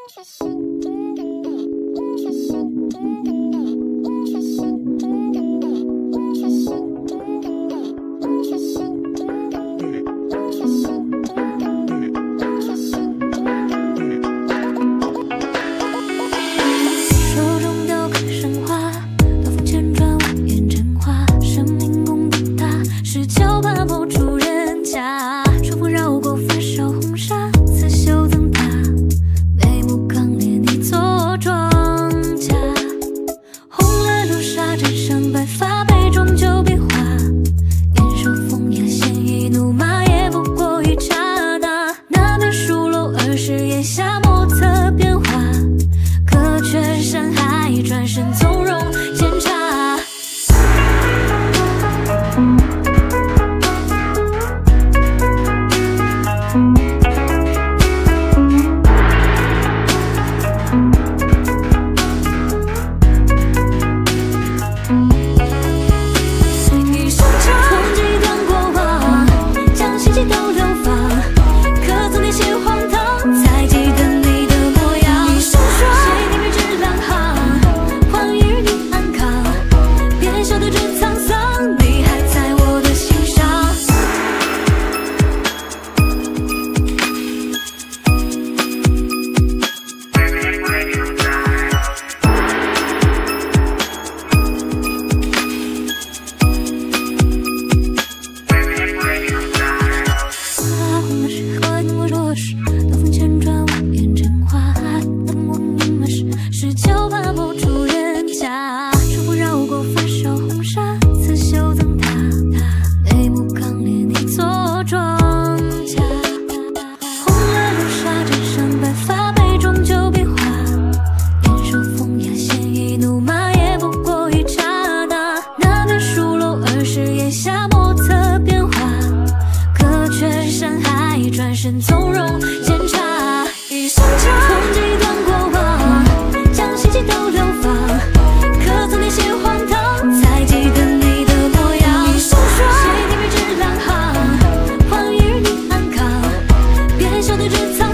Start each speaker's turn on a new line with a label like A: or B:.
A: 听说心转身转身从容，煎茶一生秋。从这一段过往，将希冀都流放，可曾那些荒唐？才记得你的模样。谁提笔只两行，换一日你安康。别笑对这苍。